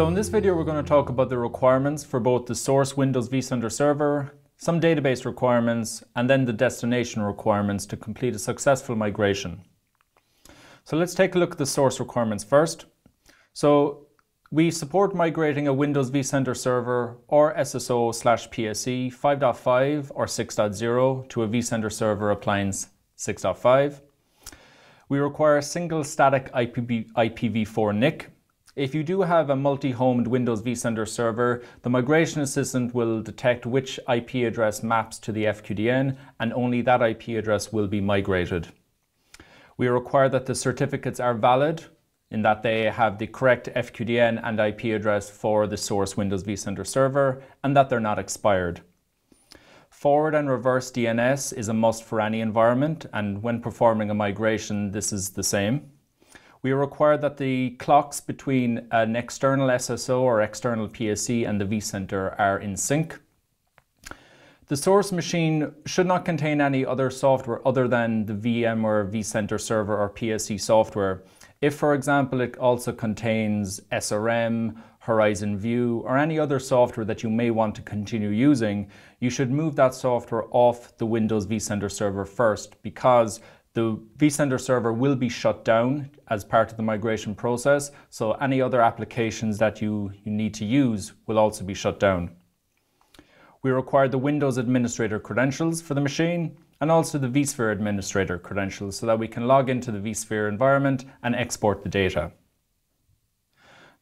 So in this video we're going to talk about the requirements for both the source Windows vCenter server, some database requirements, and then the destination requirements to complete a successful migration. So let's take a look at the source requirements first. So we support migrating a Windows vCenter server or SSO slash PSC 5.5 or 6.0 to a vCenter server appliance 6.5. We require a single static IPv, IPv4 NIC if you do have a multi-homed Windows vCenter server, the migration assistant will detect which IP address maps to the FQDN and only that IP address will be migrated. We require that the certificates are valid in that they have the correct FQDN and IP address for the source Windows vCenter server and that they're not expired. Forward and reverse DNS is a must for any environment and when performing a migration this is the same we require that the clocks between an external SSO or external PSC and the vCenter are in sync. The source machine should not contain any other software other than the VMware vCenter server or PSC software. If, for example, it also contains SRM, Horizon View, or any other software that you may want to continue using, you should move that software off the Windows vCenter server first because the vCenter server will be shut down as part of the migration process, so any other applications that you, you need to use will also be shut down. We require the Windows Administrator credentials for the machine and also the vSphere Administrator credentials so that we can log into the vSphere environment and export the data.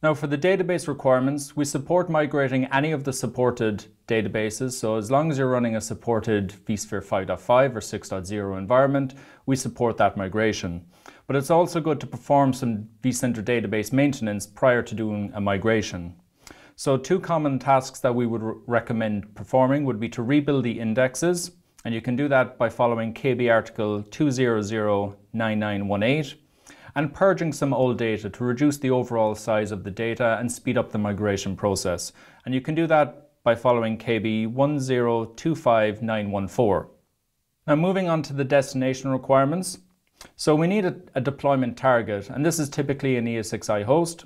Now for the database requirements, we support migrating any of the supported databases. So as long as you're running a supported vSphere 5.5 or 6.0 environment, we support that migration. But it's also good to perform some vCenter database maintenance prior to doing a migration. So two common tasks that we would recommend performing would be to rebuild the indexes, and you can do that by following KB article 2009918 and purging some old data to reduce the overall size of the data and speed up the migration process. And you can do that by following KB 1025914. Now moving on to the destination requirements. So we need a, a deployment target, and this is typically an ESXi host.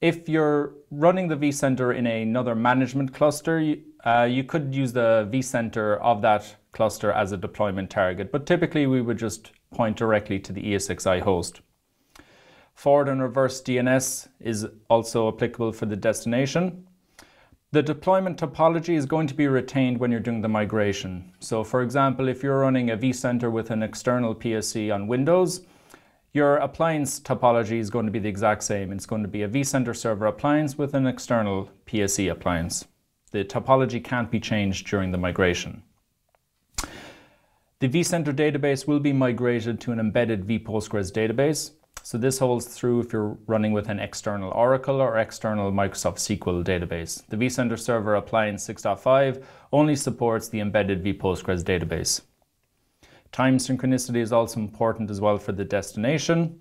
If you're running the vCenter in another management cluster, uh, you could use the vCenter of that cluster as a deployment target, but typically we would just point directly to the ESXi host. Forward and reverse DNS is also applicable for the destination. The deployment topology is going to be retained when you're doing the migration. So for example, if you're running a vCenter with an external PSC on Windows, your appliance topology is going to be the exact same. It's going to be a vCenter server appliance with an external PSC appliance. The topology can't be changed during the migration. The vCenter database will be migrated to an embedded vPostgres database. So this holds through if you're running with an external Oracle or external Microsoft SQL database. The vCenter Server Appliance 6.5 only supports the embedded vPostgres database. Time synchronicity is also important as well for the destination.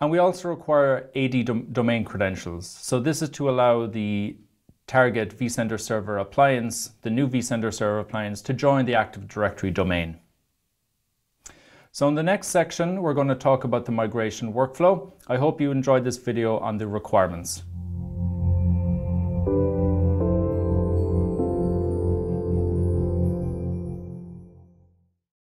And we also require AD dom domain credentials. So this is to allow the target vCenter Server appliance, the new vCenter Server appliance, to join the Active Directory domain. So in the next section, we're going to talk about the migration workflow. I hope you enjoyed this video on the requirements.